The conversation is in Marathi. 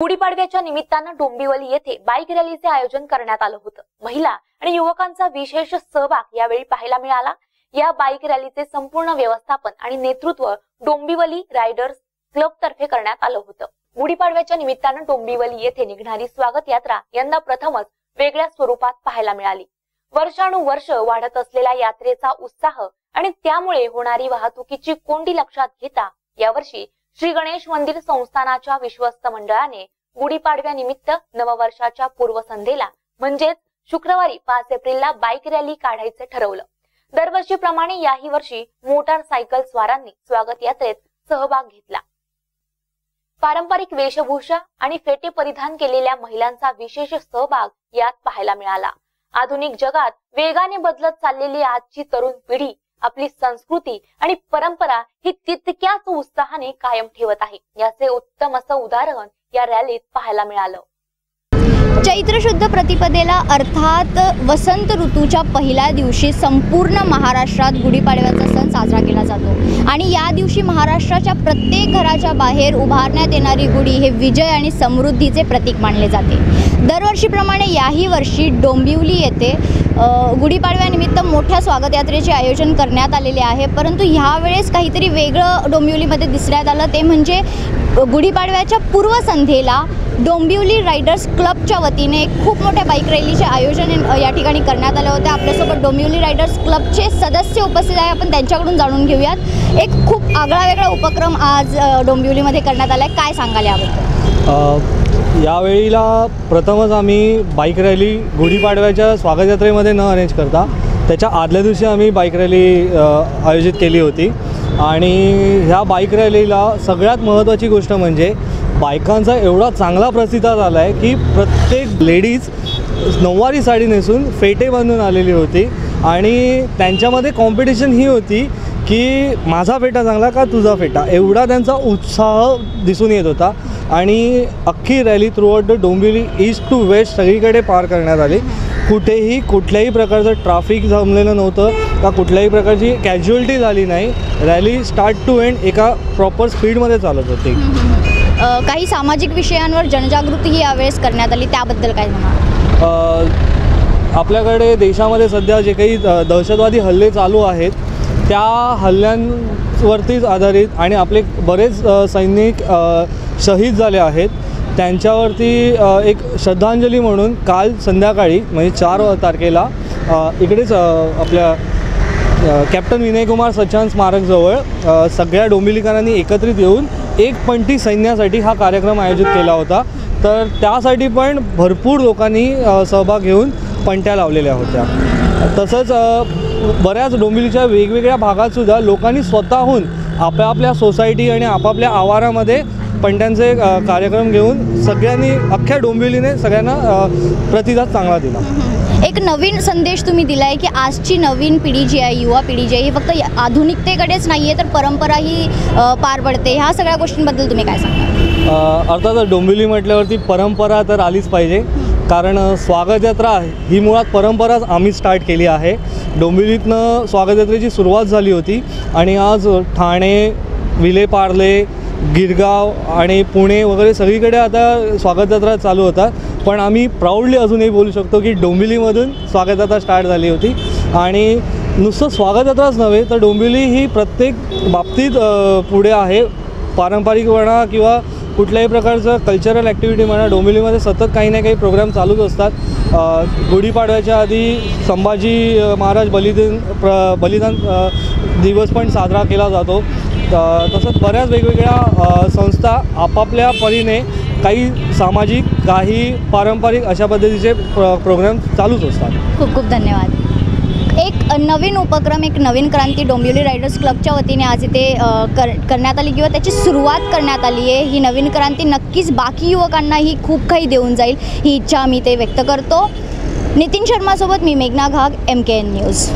गुढीपाडव्याच्या निमित्तानं डोंबिवली येथे बाईक रॅलीचे आयोजन करण्यात आलं होतं. महिला आणि युवकांचा विशेष सहभाग यावेळी पाहायला मिळाला. या बाईक रॅलीचे संपूर्ण व्यवस्थापन आणि नेतृत्व डोंबिवली रायडर्स क्लब तर्फे करण्यात आलं होतं. गुढीपाडव्याच्या निमित्तानं डोंबिवली येथे निघणारी स्वागत यात्रा यंदा प्रथमच वेगळ्या स्वरूपात पाहायला मिळाली. वर्षानुवर्ष वाढत असलेल्या यात्रेचा उत्साह आणि त्यामुळे होणारी वाहतुकीची कोंडी लक्षात घेता यावर्षी श्री गणेश मंदिर संस्थानाच्या विश्वस्त मंडळाने गुढीपाडव्यानिमित्त नववर्षाच्या पूर्वसंध्येला म्हणजेच शुक्रवारी पाच एप्रिलला बाईक रॅली काढायचे ठरवलं. दरवर्षीप्रमाणे याही वर्षी मोटारसायकल स्वारांनी स्वागत यात्रेत सहभाग घेतला. पारंपरिक वेशभूषा आणि फेटे परिधान केलेल्या महिलांचा विशेष सहभाग यात पाहायला मिळाला. आधुनिक जगात वेगाने बदलत चाललेली आजची तरुण पिढी आपली संस्कृती आणि परंपरा ही तितक्याच उत्साहाने कायम ठेवत आहे. याचे उत्तम असं उदाहरण या रॅलीत पाहायला मिळालं. चैत्र शुद्ध प्रतिपदेला अर्थात वसंत ऋतूच्या पहिल्या दिवशी संपूर्ण महाराष्ट्रात गुढीपाडव्याचा सण साजरा केला जातो. आणि या दिवशी महाराष्ट्राच्या प्रत्येक घराच्या बाहेर उभारण्यात येणारी गुढी हे विजय आणि समृद्धीचे प्रतीक मानले जाते. दरवर्षीप्रमाणे याही वर्षी डोंबिवली येथे गुढीपाडव्यानिमित्त मोठ्या स्वागत यात्रेचे आयोजन करण्यात आलेले आहे. परंतु ह्यावेळेस काहीतरी वेगळं डोंबिवलीमध्ये दिसण्यात आलं. ते म्हणजे गुढीपाडव्याच्या पूर्वसंध्येला डोंबिवली रायडर्स क्लबच्या वतीने एक खूप मोठ्या बाईक रॅलीचे आयोजन या ठिकाणी करण्यात आलं होतं. आपल्यासोबत डोंबिवली रायडर्स क्लबचे सदस्य उपस्थित आहे. आपण त्यांच्याकडून जाणून घेऊयात. एक खूप आगळा वेगळा उपक्रम आज डोंबिवलीमध्ये करण्यात आला आहे काय सांगाल याबद्दल? यावेळीला प्रथमच आम्ही बाईक रॅली गुढीपाडव्याच्या स्वागत यात्रेमध्ये न अरेंज करता त्याच्या आदल्या दिवशी आम्ही बाईक रॅली आयोजित केली होती. आणि ह्या बाईक रॅलीला सगळ्यात महत्त्वाची गोष्ट म्हणजे बायकांचा एवढा चांगला प्रतिसाद आला आहे की प्रत्येक लेडीज नऊवारी साडी नेसून फेटे बांधून आलेली होती. आणि त्यांच्यामध्ये कॉम्पिटिशन ही होती की माझा फेटा चांगला का तुझा फेटा? एवढा त्यांचा उत्साह दिसून येत होता. आणि अख्खी rally throughout the Dombivli east to west सगळीकडे पार करण्यात आली. कुठेही कुठल्याही प्रकारचं ट्राफिक जमलेलं नव्हतं का कुठल्याही प्रकारची कॅज्युअलिटी झाली नाही. रॅली स्टार्ट टू एंड एका प्रॉपर स्पीडमध्ये चालत होती. काही सामाजिक विषयांवर जनजागृतीही यावेळेस करण्यात आली त्याबद्दल काय म्हणाल? आपल्याकडे देशामध्ये सध्या जे काही दहशतवादी हल्ले चालू आहेत त्या हल्ल्यांवरतीच आधारित आणि आपले बरेच सैनिक शहीद झाले आहेत त्यांच्यावरती एक श्रद्धांजली म्हणून काल संध्याकाळी म्हणजे चार तारखेला इकडेच आपल्या कॅप्टन विनयकुमार सच्चान स्मारकजवळ सगळ्या डोंबिवलीकरांनी एकत्रित येऊन एक पंटी सैन्यासाठी हा कार्यक्रम आयोजित केला होता. तर त्यासाठी पण भरपूर लोकांनी सहभाग घेऊन पंट्या लावलेल्या होत्या. तसंच बऱ्याच डोंबिवलीच्या वेगवेगळ्या भागातसुद्धा लोकांनी स्वतःहून आपापल्या सोसायटी आणि आपापल्या आवारामध्ये पंट्यांचे कार्यक्रम घेऊन सगळ्यांनी अख्ख्या डोंबिवलीने सगळ्यांना प्रतिसाद चांगला दिला. एक नवीन संदेश तुम्ही दिला आहे की आजची नवीन पिढी जी आहे युवा पिढी जी आहे ही फक्त या- आधुनिकतेकडेच नाही आहे तर परंपराही ही पार पडते. ह्या सगळ्या गोष्टींबद्दल तुम्ही काय सांगता अर्थात डोंबिवली म्हटल्यावरती परंपरा तर आलीच पाहिजे. कारण स्वागतयात्रा ही मुळात परंपराच आम्ही स्टार्ट केली आहे. डोंबिवलीतनं स्वागतयात्रेची सुरुवात झाली होती आणि आज ठाणे विलेपार्ले गिरगाव आणि पुणे वगैरे सगळीकडे आता स्वागतयात्रा चालू होतात. पण आम्ही प्राऊडली अजूनही बोलू शकतो की डोंबिवलीमधून स्वागत यात्रा स्टार्ट झाली होती. आणि नुसतं स्वागत यात्राच नव्हे तर डोंबिवली ही प्रत्येक बाबतीत पुढे आहे. पारंपरिक म्हणा किंवा कुठल्याही प्रकारचं कल्चरल ॲक्टिव्हिटी म्हणा डोंबिवलीमध्ये सतत काही ना काही प्रोग्राम चालूच असतात. गुढीपाडव्याच्या आधी संभाजी महाराज बलिदान प्र बलिदान दिवस पण साजरा केला जातो. तसंच बऱ्याच वेगवेगळ्या संस्था आपापल्या परीने काही सामाजिक काही पारंपरिक अशा पद्धतीचे प्र प्रोग्राम चालूच असतात. खूप खूप धन्यवाद. एक नवीन उपक्रम एक नवीन क्रांती डोंबिवली रायडर्स क्लबच्या वतीने आज इथे अ, कर करण्यात आली किंवा त्याची सुरुवात करण्यात आली आहे. ही नवीन क्रांती नक्कीच बाकी युवकांनाही खूप काही देऊन जाईल ही इच्छा मी ते व्यक्त करतो. नितीन शर्मासोबत मी मेघना Ghag M K N news